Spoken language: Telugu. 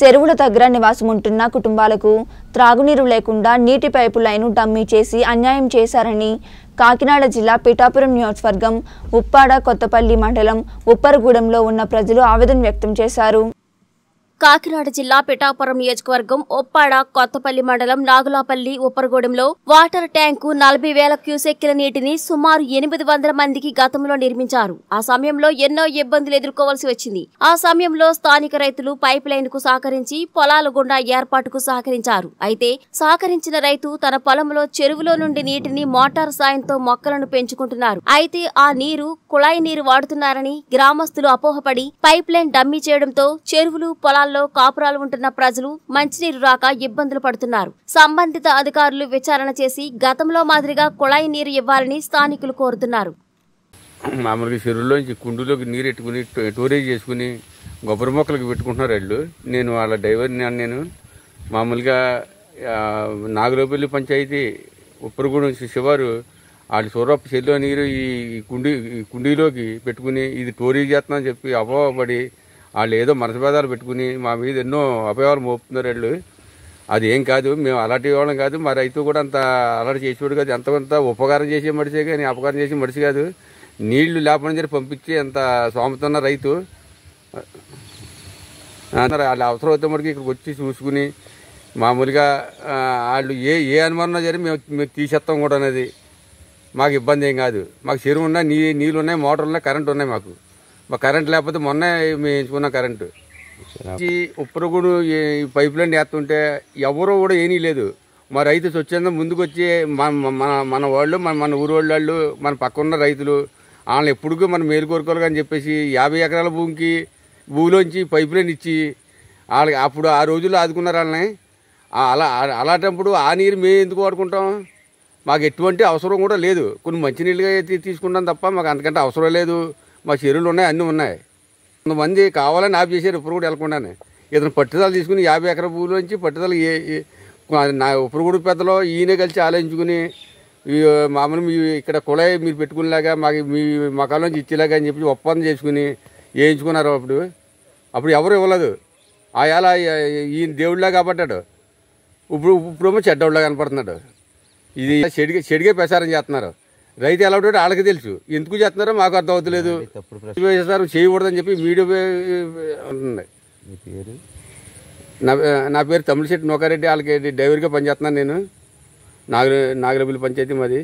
చెరువుల దగ్గర నివాసముంటున్న కుటుంబాలకు త్రాగునీరు లేకుండా నీటి పైపు లైను డమ్మీ చేసి అన్యాయం చేశారని కాకినాడ జిల్లా పిఠాపురం నియోజకవర్గం ఉప్పాడ కొత్తపల్లి మండలం ఉప్పరగూడెంలో ఉన్న ప్రజలు ఆవేదన వ్యక్తం చేశారు. కాకినాడ జిల్లా పిఠాపురం నియోజకవర్గం ఒప్పాడ కొత్తపల్లి మండలం నాగులాపల్లి ఉప్పరగూడెంలో వాటర్ ట్యాంకు నలభై వేల క్యూసెక్కుల నీటిని సుమారు ఎనిమిది వందల మందికి గతంలో నిర్మించారు. ఆ సమయంలో ఎన్నో ఇబ్బందులు ఎదుర్కోవాల్సి వచ్చింది. ఆ సమయంలో స్థానిక రైతులు పైప్ లైన్కు సహకరించి పొలాల గుండా ఏర్పాటుకు సహకరించారు. అయితే సహకరించిన రైతు తన పొలంలో చెరువులో నుండి నీటిని మోటార్ సాయంతో మొక్కలను పెంచుకుంటున్నారు. అయితే ఆ నీరు కుళాయి నీరు వాడుతున్నారని గ్రామస్తులు అపోహపడి పైప్ లైన్ డమ్మీ చేయడంతో చెరువులు గ్రామాల్లో కాపురాలు ఉంటున్న ప్రజలు మంచినీరు రాక ఇబ్బందులు పడుతున్నారు. సంబంధిత అధికారులు విచారణ చేసి గతంలో మాదిరిగా కుళాయి నీరు ఇవ్వాలని స్థానికులు కోరుతున్నారు. మామూలుగా చెరువులోంచి కుండులోకి నీరు ఎట్టుకుని టో- స్టోరేజ్ చేసుకుని కొబ్బరి మొక్కలకు పెట్టుకుంటున్నారు వాళ్ళు. నేను వాళ్ళ డ్రైవర్ని నేను. మామూలుగా ఆ, నాగలోపల్లి పంచాయతీ ఉప్పరగూడెం శి- శివారు వాళ్ళు సూరప్ప చెల్లో నీరు ఈ కుండీ ఈ కుండీలోకి పెట్టుకుని ఇది స్టోరేజ్ చేస్తున్నామని చెప్పి అపోహపడి వాళ్ళు ఏదో మనసభేదాలు పెట్టుకుని మా మీద ఎన్నో అపయోగాలు మోపుతున్నారు వాళ్ళు. అది ఏం కాదు మేము అలాంటి వాళ్ళం కాదు. మా రైతు కూడా అంత అలాంటి చేసేవాడు కాదు. ఎంత కొంత ఉపకారం చేసే మడిసే కానీ అపకారం చేసే మడిసి కాదు. నీళ్ళు లేకుండా జరిగి పంపించి అంత సోమతున్న రైతు. వాళ్ళు అవసరం అయితే మటుకు ఇక్కడికి వచ్చి చూసుకుని మామూలుగా వాళ్ళు ఏ ఏ అనుమానం సరే మేము మేము తీసేస్తాం కూడా అనేది మాకు ఇబ్బంది ఏం కాదు. మాకు చెరువు ఉన్నాయి నీ నీళ్ళు ఉన్నాయి మోటార్ ఉన్నాయి కరెంట్ ఉన్నాయి మాకు. మా కరెంట్ లేకపోతే మొన్న మేము కరెంటు. ఈ ఉప్పరగూడు ఈ పైప్ లైన్ వేస్తుంటే ఎవరూ కూడా ఏమీ లేదు. మా రైతు స్వచ్ఛందం ముందుకు వచ్చి మన మన మన వాళ్ళు మన మన ఊరు వాళ్ళు మన పక్కన రైతులు వాళ్ళని ఎప్పుడుకూ మనం మేలు కోరుకోవాలి అని చెప్పేసి యాభై ఎకరాల భూమికి భూమిలోంచి పైప్ లైన్ ఇచ్చి వాళ్ళకి అప్పుడు ఆ రోజుల్లో ఆదుకున్నారు వాళ్ళని. అలా అలాంటప్పుడు ఆ నీరు మేము ఎందుకు వాడుకుంటాం? మాకు ఎటువంటి అవసరం కూడా లేదు. కొన్ని మంచినీళ్ళుగా తీసుకుంటాం తప్ప మాకు అంతకంటే అవసరం లేదు. మా చెరువులు ఉన్నాయి అన్నీ ఉన్నాయి. కొంతమంది కావాలని ఆఫ్ చేశారు ఇప్పుడు కూడా వెళ్ళకుండానే. ఇతను పట్టుదల తీసుకుని యాభై ఎకర భూమిలోంచి పట్టుదల ఏ నా ఉప్పురుగుడు పెద్దలో ఈయన కలిసి ఆలోచించుకుని మామూలు మీ ఇక్కడ కుళాయి మీరు పెట్టుకునేలాగా మాకు మీ మకాలోంచి ఇచ్చేలాగా అని చెప్పి ఒప్పందం చేసుకుని వేయించుకున్నారు అప్పుడు. అప్పుడు ఎవరు ఇవ్వలేదు. ఆయాల ఈయన దేవుడిలా కాబట్టాడు. ఇప్పుడు ఇప్పుడేమో చెడ్డోళ్ళగా కనపడుతున్నాడు. ఇది చెడిగే చెడిగే ప్రచారం చేస్తున్నారు. రైతు ఎలా ఉంటాడో వాళ్ళకి తెలుసు. ఎందుకు చేస్తున్నారో మాకు అర్థం అవుతలేదు. చేస్తారు చేయకూడదని చెప్పి మీడియా ఉంటుంది నా నా పేరు తమిళశెట్టి నోకారెడ్డి. వాళ్ళకి డ్రైవర్గా పనిచేస్తున్నాను నేను. నాగ నాగరపల్లి పంచాయతీ మాది.